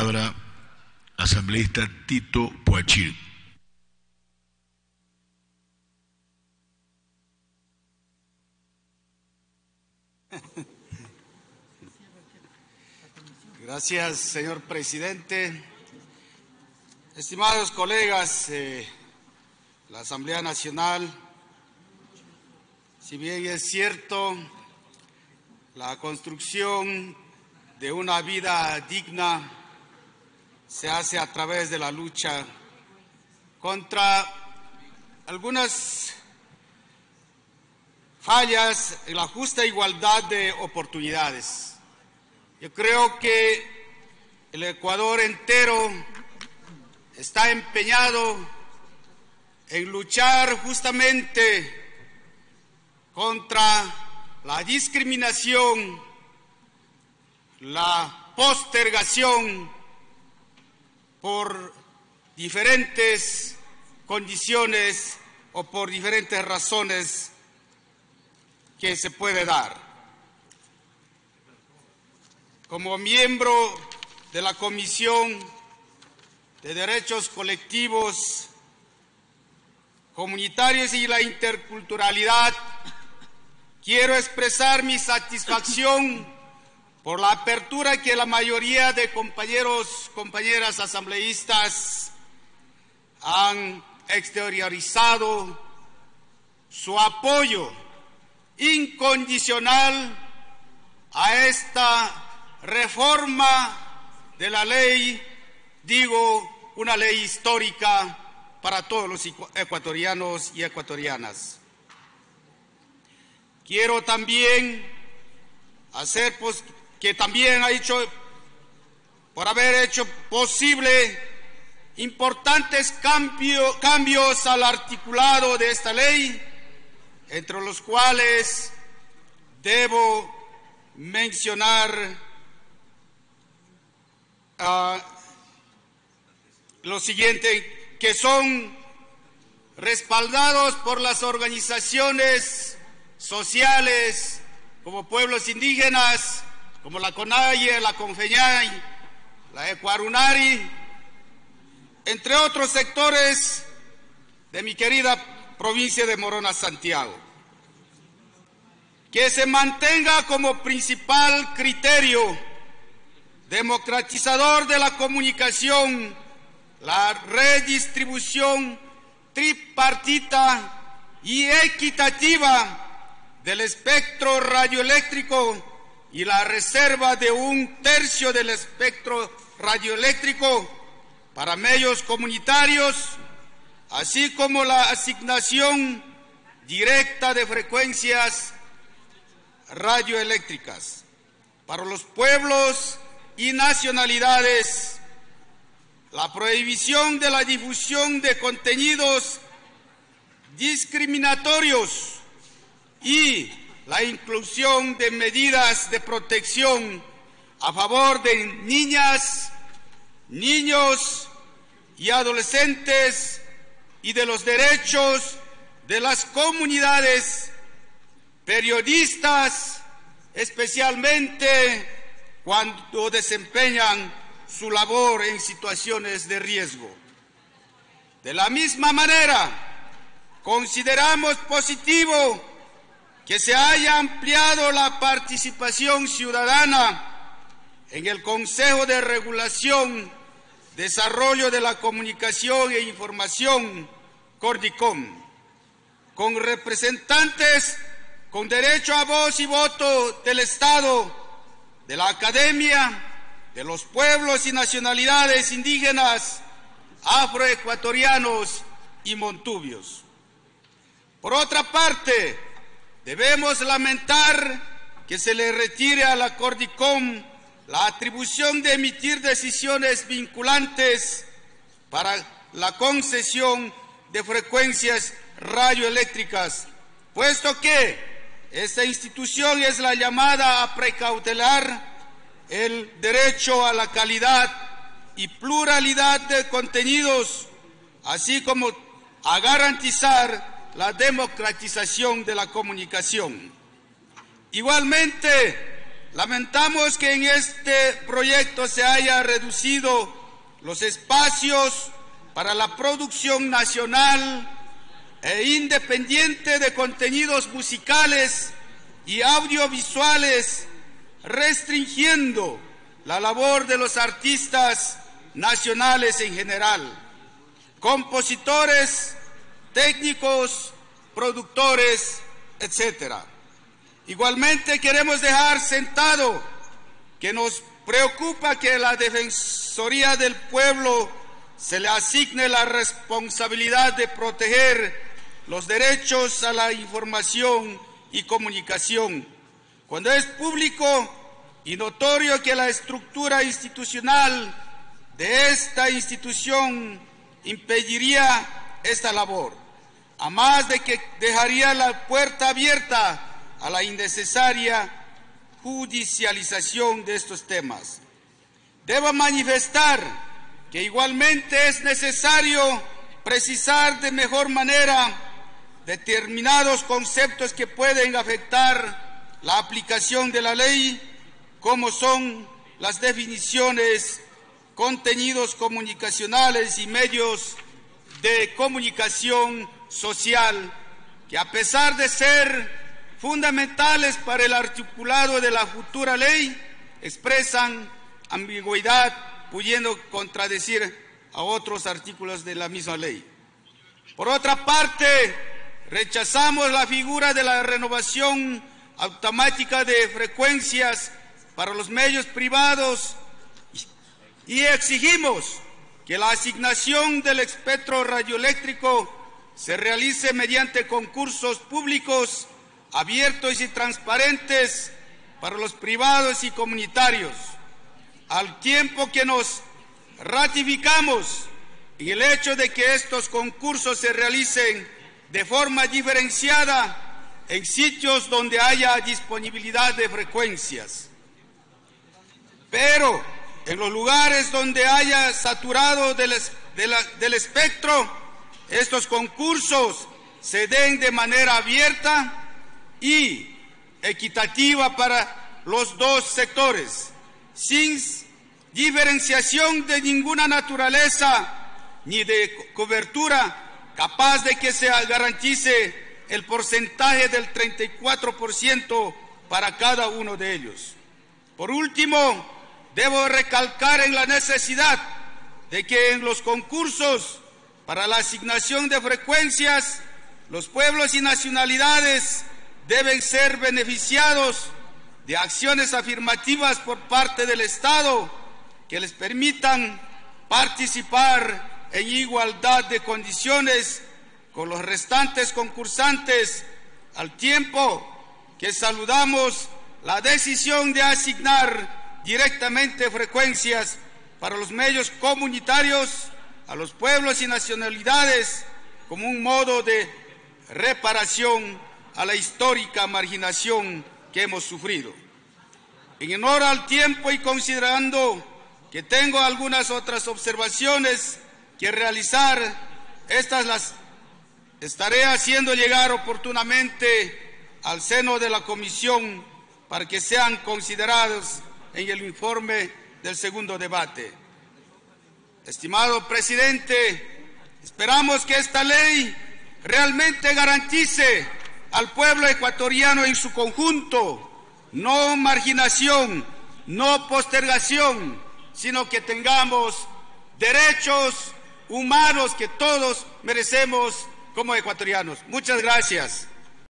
palabra asambleísta Tito Poachir. Gracias, señor presidente. Estimados colegas, eh, la Asamblea Nacional, si bien es cierto, la construcción de una vida digna se hace a través de la lucha contra algunas fallas en la justa igualdad de oportunidades. Yo creo que el Ecuador entero está empeñado en luchar justamente contra la discriminación, la postergación por diferentes condiciones o por diferentes razones que se puede dar. Como miembro de la Comisión de Derechos Colectivos Comunitarios y la Interculturalidad, quiero expresar mi satisfacción por la apertura que la mayoría de compañeros, compañeras asambleístas han exteriorizado su apoyo incondicional a esta reforma de la ley, digo, una ley histórica para todos los ecuatorianos y ecuatorianas. Quiero también hacer pues, que también ha hecho, por haber hecho posible importantes cambios al articulado de esta ley, entre los cuales debo mencionar lo siguiente, que son respaldados por las organizaciones sociales como pueblos indígenas, como la CONAIE, la CONFEñay, la Ecuarunari, entre otros sectores de mi querida provincia de Morona, Santiago. Que se mantenga como principal criterio democratizador de la comunicación, la redistribución tripartita y equitativa del espectro radioeléctrico y la reserva de un tercio del espectro radioeléctrico para medios comunitarios, así como la asignación directa de frecuencias radioeléctricas para los pueblos y nacionalidades, la prohibición de la difusión de contenidos discriminatorios y la inclusión de medidas de protección a favor de niñas, niños y adolescentes y de los derechos de las comunidades periodistas, especialmente cuando desempeñan su labor en situaciones de riesgo. De la misma manera, consideramos positivo que se haya ampliado la participación ciudadana en el Consejo de Regulación, Desarrollo de la Comunicación e Información, Cordicom, con representantes con derecho a voz y voto del Estado de la Academia de los Pueblos y Nacionalidades Indígenas, Afroecuatorianos y Montubios. Por otra parte, debemos lamentar que se le retire a la Cordicom la atribución de emitir decisiones vinculantes para la concesión de frecuencias radioeléctricas, puesto que esta institución es la llamada a precautelar el derecho a la calidad y pluralidad de contenidos, así como a garantizar la democratización de la comunicación. Igualmente, lamentamos que en este proyecto se haya reducido los espacios para la producción nacional e independiente de contenidos musicales y audiovisuales, restringiendo la labor de los artistas nacionales en general, compositores, técnicos, productores, etc. Igualmente queremos dejar sentado que nos preocupa que la Defensoría del Pueblo se le asigne la responsabilidad de proteger los derechos a la información y comunicación, cuando es público y notorio que la estructura institucional de esta institución impediría esta labor, a más de que dejaría la puerta abierta a la innecesaria judicialización de estos temas. Debo manifestar que igualmente es necesario precisar de mejor manera determinados conceptos que pueden afectar la aplicación de la ley, como son las definiciones, contenidos comunicacionales y medios de comunicación social, que a pesar de ser fundamentales para el articulado de la futura ley, expresan ambigüedad pudiendo contradecir a otros artículos de la misma ley. Por otra parte, rechazamos la figura de la renovación automática de frecuencias para los medios privados y exigimos que la asignación del espectro radioeléctrico se realice mediante concursos públicos abiertos y transparentes para los privados y comunitarios al tiempo que nos ratificamos en el hecho de que estos concursos se realicen de forma diferenciada en sitios donde haya disponibilidad de frecuencias. Pero en los lugares donde haya saturado del, del espectro, estos concursos se den de manera abierta y equitativa para los dos sectores sin diferenciación de ninguna naturaleza ni de cobertura capaz de que se garantice el porcentaje del 34% para cada uno de ellos. Por último, debo recalcar en la necesidad de que en los concursos para la asignación de frecuencias, los pueblos y nacionalidades deben ser beneficiados de acciones afirmativas por parte del Estado que les permitan participar en igualdad de condiciones con los restantes concursantes, al tiempo que saludamos la decisión de asignar directamente frecuencias para los medios comunitarios a los pueblos y nacionalidades como un modo de reparación a la histórica marginación que hemos sufrido. En honor al tiempo y considerando que tengo algunas otras observaciones que realizar, estas las estaré haciendo llegar oportunamente al seno de la comisión para que sean considerados en el informe del segundo debate. Estimado presidente, esperamos que esta ley realmente garantice al pueblo ecuatoriano en su conjunto, no marginación, no postergación, sino que tengamos derechos humanos que todos merecemos como ecuatorianos. Muchas gracias.